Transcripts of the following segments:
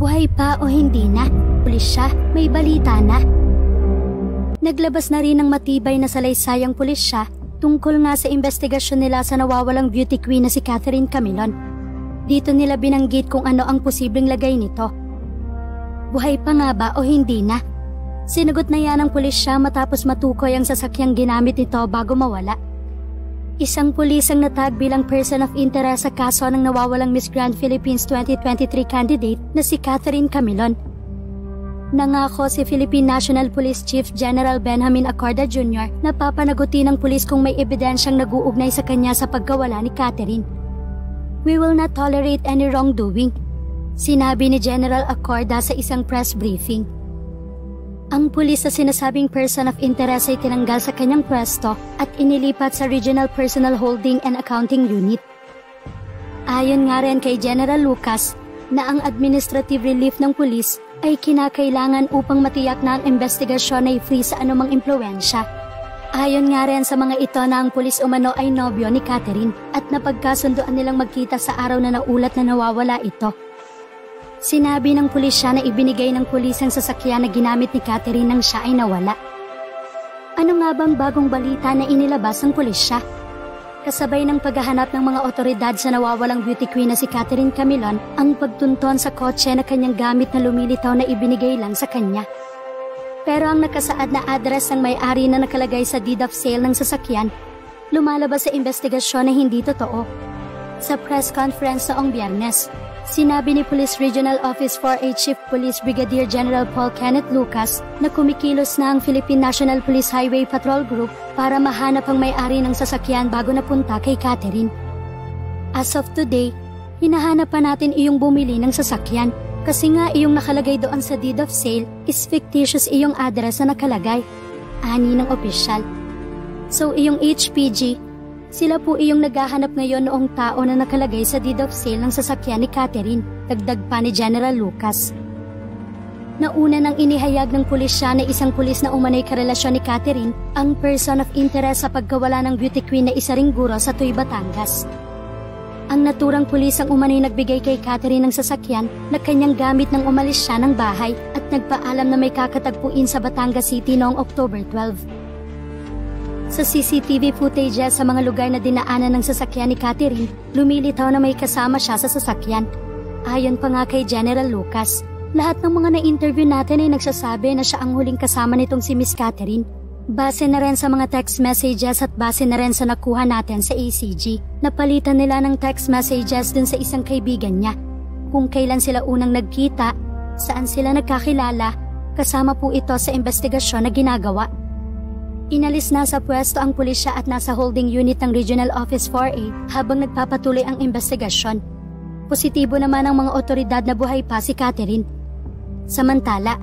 Buhay pa o hindi na, pulis siya, may balita na. Naglabas na rin ng matibay na salaysayang pulis siya tungkol nga sa investigasyon nila sa nawawalang beauty queen na si Catherine Camilon. Dito nila binanggit kung ano ang posibleng lagay nito. Buhay pa nga ba o hindi na? Sinagot na yan ng pulis siya matapos matukoy ang sasakyang ginamit nito bago mawala. Isang pulis ang natag bilang person of interest sa kaso ng nawawalang Miss Grand Philippines 2023 candidate na si Catherine Camilon. Nangako si Philippine National Police Chief General Benjamin Acorda Jr. na papanagutin ng pulis kung may ebidensyang naguugnay sa kanya sa pagkawala ni Catherine. We will not tolerate any wrongdoing, sinabi ni General Acorda sa isang press briefing. Ang pulis sa sinasabing person of interest ay tinanggal sa kanyang pwesto at inilipat sa Regional Personal Holding and Accounting Unit. Ayon nga rin kay General Lucas na ang administrative relief ng pulis ay kinakailangan upang matiyak na ang investigasyon ay free sa anumang impluensya. Ayon nga rin sa mga ito na ang pulis umano ay nobyo ni Catherine at napagkasunduan nilang magkita sa araw na naulat na nawawala ito. Sinabi ng pulisya na ibinigay ng pulis ang sasakyan na ginamit ni Catherine nang siya ay nawala. Ano nga bang bagong balita na inilabas ng pulisya? Kasabay ng paghahanap ng mga otoridad sa nawawalang beauty queen na si Catherine Camilon ang pagtunton sa kotse na kanyang gamit na lumilitaw na ibinigay lang sa kanya. Pero ang nakasaad na address ng may-ari na nakalagay sa deed of sale ng sasakyan, lumalabas sa investigasyon na hindi totoo. Sa press conference noong biyernes, Sinabi ni Police Regional Office 4A Chief Police Brigadier General Paul Kenneth Lucas na kumikilos na ang Philippine National Police Highway Patrol Group para mahanap ang may-ari ng sasakyan bago napunta kay Catherine. As of today, hinahanap pa natin iyong bumili ng sasakyan kasi nga iyong nakalagay doon sa deed of sale is fictitious iyong address na nakalagay. Ani ng opisyal. So iyong HPG sila po iyong naghahanap ngayon noong tao na nakalagay sa deed of sale ng sasakyan ni Catherine, dagdag pa ni General Lucas. Nauna nang inihayag ng pulisya na isang pulis na umanay karelasyon ni Catherine ang person of interest sa pagkawala ng beauty queen na isa ring guro sa Tuy, Batangas. Ang naturang pulis ang umanay nagbigay kay Catherine ng sasakyan na kanyang gamit nang umalis siya ng bahay at nagpaalam na may kakatagpuin sa Batangas City noong October 12. Sa CCTV footage sa mga lugar na dinaanan ng sasakyan ni Catherine, lumilitaw na may kasama siya sa sasakyan. Ayon pa nga kay General Lucas, lahat ng mga na-interview natin ay nagsasabi na siya ang huling kasama nitong si Miss Catherine. Base na rin sa mga text messages at base na rin sa nakuha natin sa ACG, napalitan nila ng text messages dun sa isang kaibigan niya. Kung kailan sila unang nagkita, saan sila nagkakilala, kasama po ito sa investigasyon na ginagawa. Inalis na sa pwesto ang pulisya at nasa holding unit ng Regional Office 4A habang nagpapatuloy ang investigasyon. Positibo naman ang mga otoridad na buhay pa si Catherine. Samantala,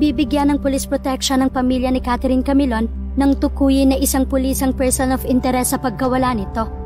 bibigyan ng police protection ng pamilya ni Catherine Camilon nang tukuyin na isang pulisang person of interest sa pagkawala nito.